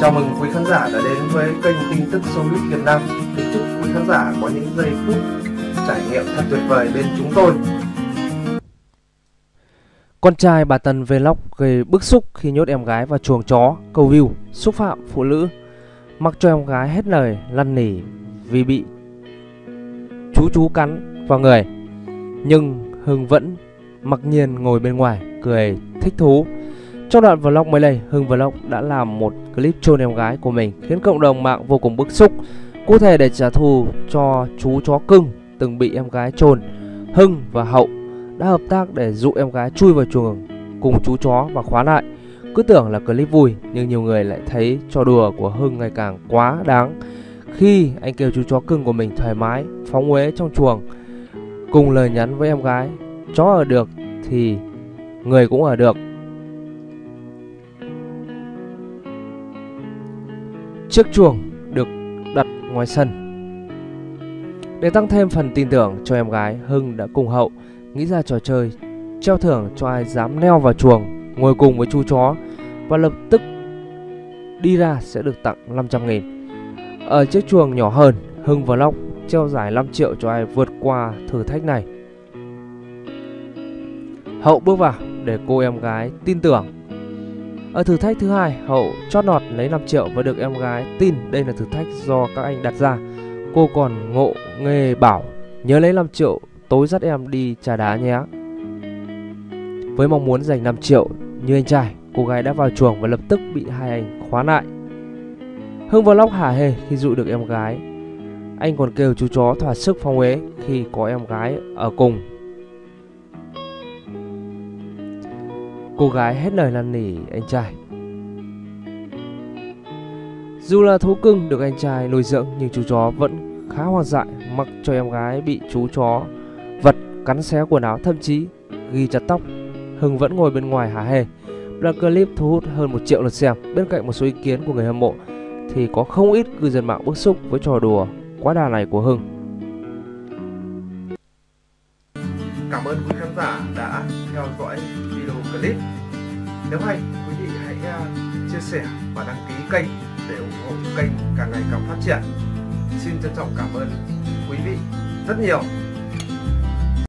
Chào mừng quý khán giả đã đến với kênh tin tức Showbiz Việt Nam. Kính chúc quý khán giả có những giây phút trải nghiệm thật tuyệt vời bên chúng tôi. Con trai bà Tần Vlog gây bức xúc khi nhốt em gái vào chuồng chó, câu view, xúc phạm phụ nữ, mặc cho em gái hết lời lăn nỉ vì bị chú chú cắn vào người. Nhưng Hưng vẫn mặc nhiên ngồi bên ngoài cười thích thú. Trong đoạn vlog mới đây, Hưng Vlog đã làm một clip chôn em gái của mình khiến cộng đồng mạng vô cùng bức xúc. Cụ thể để trả thù cho chú chó cưng từng bị em gái chôn, Hưng và Hậu đã hợp tác để dụ em gái chui vào chuồng cùng chú chó và khóa lại. Cứ tưởng là clip vui nhưng nhiều người lại thấy trò đùa của Hưng ngày càng quá đáng khi anh kêu chú chó cưng của mình thoải mái phóng uế trong chuồng cùng lời nhắn với em gái chó ở được thì người cũng ở được chiếc chuồng được đặt ngoài sân. Để tăng thêm phần tin tưởng cho em gái hưng đã cùng hậu nghĩ ra trò chơi, treo thưởng cho ai dám leo vào chuồng, ngồi cùng với chú chó và lập tức đi ra sẽ được tặng 500 nghìn. Ở chiếc chuồng nhỏ hơn, Hưng và Long treo giải 5 triệu cho ai vượt qua thử thách này. Hậu bước vào để cô em gái tin tưởng. Ở thử thách thứ hai, Hậu chót nọt lấy 5 triệu và được em gái tin đây là thử thách do các anh đặt ra. Cô còn ngộ nghề bảo nhớ lấy 5 triệu tối dắt em đi trà đá nhé. Với mong muốn giành 5 triệu như anh trai, cô gái đã vào chuồng và lập tức bị hai anh khóa lại. Hưng Vlog hả hề khi dụ được em gái. Anh còn kêu chú chó thỏa sức phong uế khi có em gái ở cùng Cô gái hết lời năn nỉ, anh trai. Dù là thú cưng được anh trai nuôi dưỡng, Nhưng chú chó vẫn khá hoang dại, Mặc cho em gái bị chú chó vật cắn xé quần áo, Thậm chí ghi chặt tóc, Hưng vẫn ngồi bên ngoài hả hê. Đoạn clip thu hút hơn một triệu lượt xem. Bên cạnh một số ý kiến của người hâm mộ, Thì có không ít cư dân mạng bức xúc với trò đùa quá đà này của Hưng. Cảm ơn quý khán giả đã theo dõi video clip. Nếu hay, quý vị hãy à, chia sẻ và đăng ký kênh để ủng hộ kênh càng ngày càng phát triển. Xin trân trọng cảm ơn quý vị rất nhiều.